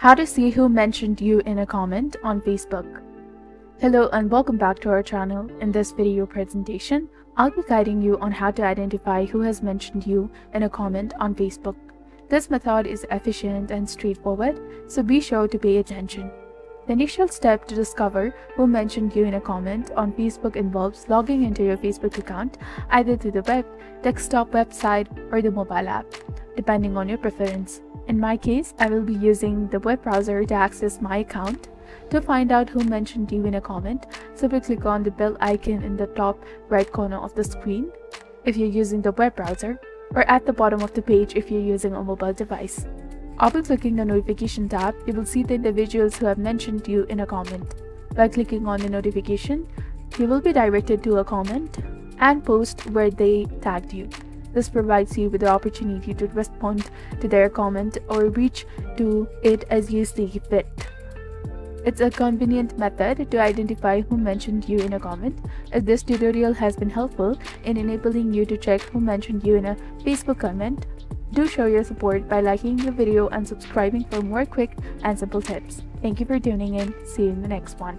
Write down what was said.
How to see who mentioned you in a comment on Facebook. Hello and welcome back to our channel. In this video presentation, I'll be guiding you on how to identify who has mentioned you in a comment on Facebook. This method is efficient and straightforward, so be sure to pay attention. The initial step to discover who mentioned you in a comment on Facebook involves logging into your Facebook account either through the web, desktop website, or the mobile app, depending on your preference. In my case, I will be using the web browser to access my account. To find out who mentioned you in a comment, simply click on the bell icon in the top right corner of the screen if you're using the web browser, or at the bottom of the page if you're using a mobile device. After clicking the notification tab, you will see the individuals who have mentioned you in a comment. By clicking on the notification, you will be directed to a comment and post where they tagged you. This provides you with the opportunity to respond to their comment or reach to it as you see fit. It's a convenient method to identify who mentioned you in a comment. If this tutorial has been helpful in enabling you to check who mentioned you in a Facebook comment, do show your support by liking the video and subscribing for more quick and simple tips. Thank you for tuning in. See you in the next one.